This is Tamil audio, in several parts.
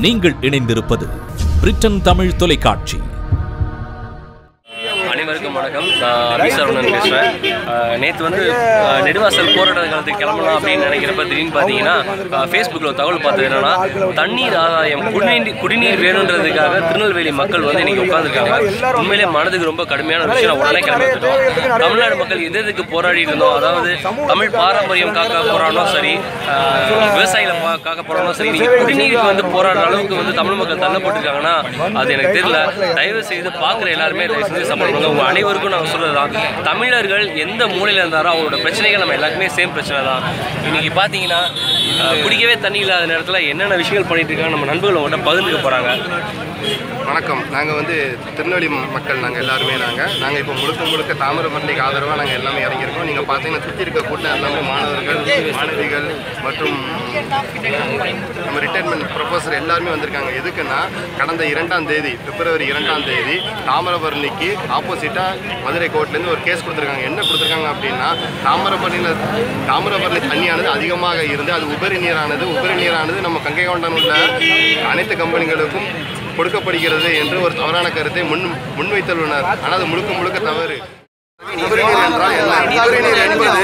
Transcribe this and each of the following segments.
நீங்கள் இணைந்திருப்பது பிரிட்டன் தமிழ் தொலைக்காட்சி. அனைவருக்கும் வணக்கம். நான் அபிசரவணன் பேசுகிறேன் நேற்று வந்து நெடுவாசல் போராட்ட காலத்துக்கு கிளம்பலாம் அப்படின்னு நினைக்கிறப்ப திடீர்னு பார்த்தீங்கன்னா ஃபேஸ்புக்கில் தகவல் பார்த்தது என்னன்னா தண்ணீர் ஆதாயம் குடிநீர் குடிநீர் வேணுன்றதுக்காக திருநெல்வேலி மக்கள் வந்து இன்றைக்கி உட்காந்துருக்காங்க உண்மையிலே மனதுக்கு ரொம்ப கடுமையான விஷயம். உடனே கிளம்பிட்டோம். தமிழ்நாடு மக்கள் எது எதுக்கு போராடிட்டு இருந்தோம்? அதாவது தமிழ் பாரம்பரியம் காக்க போராடணும் சரி விவசாயிகள் விவசாயிகளை பா- காக்க போராடணும் சரி நீங்கள் குடிநீருக்கு வந்து போராடுற அளவுக்கு வந்து தமிழ் மக்கள் தள்ளப்பட்டிருக்காங்கன்னா அது எனக்கு தெரியல. தயவு செய்து பார்க்குற எல்லாருமே தயவு செஞ்சு சம்பளம் உங்கள் அனைவருக்கும் நான் சொல்கிறது தான் தமிழர்கள் எந்த மூலையில் இருந்தாரோ அவங்களோட பிரச்சனைகள் நம்ம எல்லாருக்குமே சேம் பிரச்சனை தான். இன்றைக்கி பார்த்தீங்கன்னா குடிக்கவே தண்ணி இல்லாத நேரத்தில் என்னென்ன விஷயங்கள் பண்ணிட்டு இருக்காங்க நம்ம நண்பர்கள் உங்கள்கிட்ட பகிர்ந்துக்க போகிறாங்க வணக்கம். நாங்கள் வந்து திருநெல்வேலி மக்கள் நாங்கள் எல்லாருமே நாங்கள் நாங்கள் இப்போ முழுக்க முழுக்க தாமிரபரணிக்கு ஆதரவாக நாங்கள் எல்லாமே இறங்கியிருக்கோம். நீங்கள் பார்த்தீங்கன்னா சுற்றி இருக்க கூட்டம் எல்லாமே மாணவர்கள் மாணவிகள் மற்றும் நம்ம ரிட்டைர்மெண்ட் ப்ரொஃபஸர் எல்லாருமே வந்திருக்காங்க. எதுக்குன்னா கடந்த இரண்டாம் தேதி பிப்ரவரி இரண்டாம் தேதி தாமிரபரணிக்கு ஆப்போசிட்டாக மதுரை கோர்ட்லேருந்து ஒரு கேஸ் கொடுத்துருக்காங்க. என்ன கொடுத்துருக்காங்க அப்படின்னா தாமிரபரணியில் தாமிரபரணி தண்ணியானது அதிகமாக இருந்து அது உபரி நீரானது உபரி நீரானது நம்ம கங்கை கொண்டம் உள்ள அனைத்து கம்பெனிகளுக்கும் கொடுக்கப்படுகிறது என்று ஒரு தவறான கருத்தை முன் முன்வைத்துள்ளனர். ஆனால் அது முழுக்க முழுக்க தவறு. உபரிநீர் என்றால் என்ன உபரிநீர் என்பது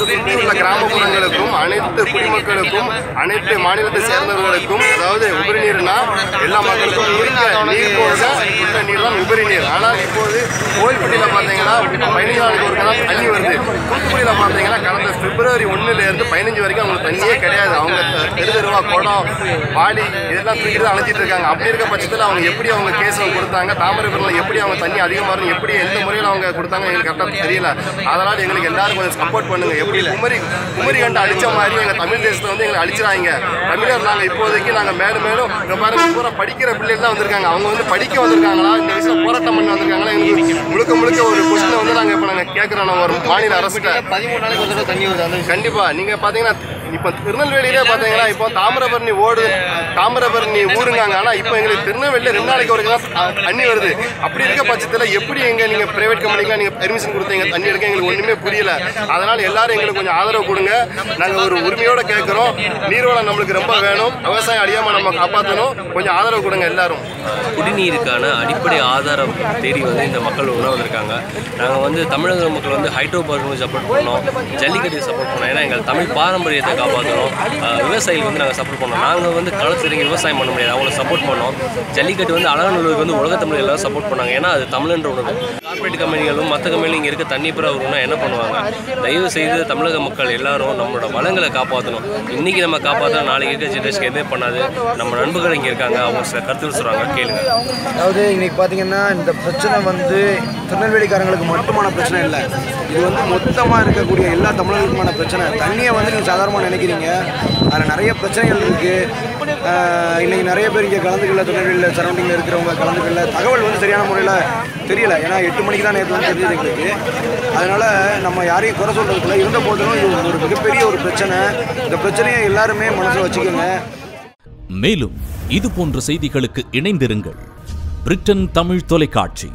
சுற்றியுள்ள கிராமப்புறங்களுக்கும் அனைத்து குடிமக்களுக்கும் அனைத்து மாநிலத்தை சேர்ந்தவர்களுக்கும் அதாவது உபரிநீர்னா எல்லா மக்களுக்கும் குடிக்க நீர் போக உள்ள நீர் தான் உபரிநீர். ஆனால் இப்போது கோயில்பட்டியில் பார்த்தீங்கன்னா பதினஞ்சு நாளுக்கு ஒரு நாள் தண்ணி வருது. தூத்துக்குடியில் பார்த்தீங்கன்னா கடந்த பிப்ரவரி ஒன்றுல இருந்து பதினஞ்சு வரைக்கும் அவங்களுக்கு தண்ணியே கிடையாது. அவங்க தெரு தெருவா குடம் பாடி இதெல்லாம் தூக்கி தான் அழைச்சிட்டு இருக்காங்க. அப்படி இருக்க பட்சத்தில் அவங்க எப்படி அவங்க கேஸ் கொடுத்தாங்க தாமிரபரணியில் எப்படி அவங்க தண்ணி அதிகமாக இருக்கும் எப்படி எந்த முறையில் அவங்க கொடுத்தாங்க. எங்களுக்கு கரெக்டாக தெரியல. அதனால் எங்களுக்கு எல்லாரும் கொஞ்சம் சப்போர்ட் பண்ணுங்க. எப்படி குமரி குமரி கண்டு அடிச்ச மாதிரி எங்கள் தமிழ் தேசத்தை வந்து எங்களை அடிச்சிடாங்க தமிழர் நாங்கள் இப்போதைக்கு நாங்கள் மேலும் மேலும் இங்க பாருங்க பூரா படிக்கிற பிள்ளைகள் தான் வந்திருக்காங்க. அவங்க வந்து படிக்க வந்திருக்காங்களா? இந்த விஷயம் போராட்டம் பண்ண வந்திருக்காங்களா? எங்களுக்கு முழுக்க முழுக்க ஒரு கொஸ்டினை வந்து நாங்கள் இப்போ நாங்கள் கேட்குறோம் நம்ம ஒரு மாநில அரசுகிட்ட. பதிமூணு நாளைக்கு தடவை தண்ணி வருது. அந்த கண்டிப்பா. நீங்க பாத்தீங்கன்னா இப்போ திருநெல்வேலியிலே பார்த்தீங்கன்னா இப்போ தாமிரபரணி ஓடு தாமிரபரணி ஊருங்காங்க. ஆனால் இப்போ எங்களுக்கு திருநெல்வேலியில ரெண்டு நாளைக்கு ஒரு தான் தண்ணி வருது. அப்படி இருக்க பட்சத்தில் எப்படி எங்கே நீங்கள் பிரைவேட் கம்பெனிக்கெலாம் நீங்கள் பெர்மிஷன் கொடுத்தீங்க? தண்ணி எடுக்க எங்களுக்கு ஒன்றுமே புரியல. அதனால் எல்லாரும் எங்களுக்கு கொஞ்சம் ஆதரவு கொடுங்க. நாங்கள் ஒரு உரிமையோடு கேட்குறோம் நீர்வளம் நம்மளுக்கு ரொம்ப வேணும். விவசாயம் அழியாமல் நம்ம காப்பாற்றணும் கொஞ்சம் ஆதரவு கொடுங்க எல்லாரும். குடிநீருக்கான அடிப்படை ஆதாரம் தேடி வந்து இந்த மக்கள் உணர்ந்திருக்காங்க நாங்கள் வந்து தமிழக மக்கள் வந்து ஹைட்ரோ பார்க்கு சப்போர்ட் பண்ணோம். ஜல்லிக்கட்டு சப்போர்ட் பண்ணோம். ஏன்னா எங்கள் தமிழ் பாரம்பரியத்தை காப்பாற்றணும் அஹ் விவசாயிகளுக்கு வந்து நாங்கள் சப்போர்ட் பண்ணோம். நாங்கள் வந்து களத்தில் இறங்கி விவசாயம் பண்ண முடியாது. அவங்கள சப்போர்ட் பண்ணோம். ஜல்லிக்கட்டு வந்து அழகநல்லூருக்கு வந்து உலக தமிழ் எல்லாரும் சப்போர்ட் பண்ணாங்க. ஏன்னா அது தமிழன்ற உணவு கார்பரேட் கம்பெனிகளும் மற்ற கம்பெனிகளும் இங்கே இருக்க தண்ணி பிற வரும்னா என்ன பண்ணுவாங்க? தயவு செய்து தமிழக மக்கள் எல்லாரும் நம்மளோட வளங்களை காப்பாற்றணும் இன்னைக்கு நம்ம காப்பாற்றணும் நாளைக்கு இருக்க ஜென்ரேஷன் எதுவுமே பண்ணாது. நம்ம நண்பர்கள் இங்கே இருக்காங்க. அவங்க சில கருத்துக்கள் சொல்கிறாங்க கேளுங்க. அதாவது இன்னைக்கு பார்த்தீங்கன்னா இந்த பிரச்சனை வந்து திருநெல்வேலிக்காரங்களுக்கு மட்டுமான பிரச்சனை இல்லை. இது வந்து மொத்தமாக இருக்கக்கூடிய எல்லா தமிழர்களுக்குமான பிரச்சனை. தண்ணியை வந்து நீங்கள் சாதாரணமாக நினைக்கிறீங்க? அதில் நிறைய பிரச்சனைகள் இருக்குது இன்றைக்கி நிறைய பேர் இங்கே கலந்துக்கல திருநெல்வேலியில் சரௌண்டிங்கில் இருக்கிறவங்க கலந்துக்கல. தகவல் வந்து சரியான முறையில் தெரியலை. ஏன்னா எட்டு மணிக்கு தான் நேரத்தில் தெரிஞ்சது எங்களுக்கு. அதனால் நம்ம யாரையும் குறை சொல்கிறதுக்குள்ள இருந்த போதிலும் இது ஒரு மிகப்பெரிய ஒரு பிரச்சனை. இந்த பிரச்சனையை எல்லாருமே மனசில் வச்சுக்கோங்க. மேலும் இது போன்ற செய்திகளுக்கு இணைந்திருங்கள். பிரிட்டன் தமிழ் தொலைக்காட்சி.